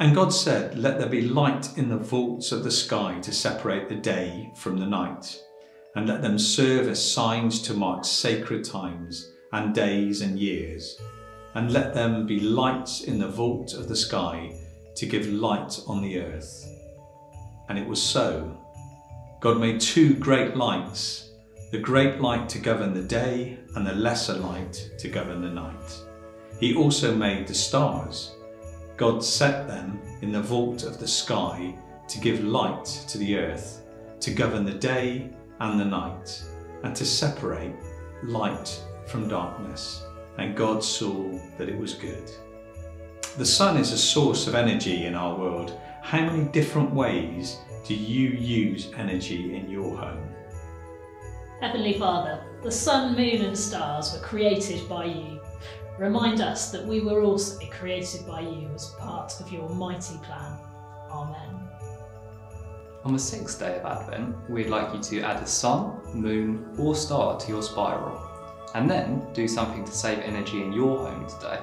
And God said, Let there be light in the vaults of the sky to separate the day from the night, and let them serve as signs to mark sacred times and days and years, and let them be lights in the vault of the sky to give light on the earth. And it was so. God made two great lights, the great light to govern the day and the lesser light to govern the night. He also made the stars God set them in the vault of the sky to give light to the earth, to govern the day and the night, and to separate light from darkness. And God saw that it was good. The sun is a source of energy in our world. How many different ways do you use energy in your home? Heavenly Father, the sun, moon, and stars were created by you. Remind us that we were also created by you as part of your mighty plan. Amen. On the sixth day of Advent, we'd like you to add a sun, moon, or star to your spiral, and then do something to save energy in your home today.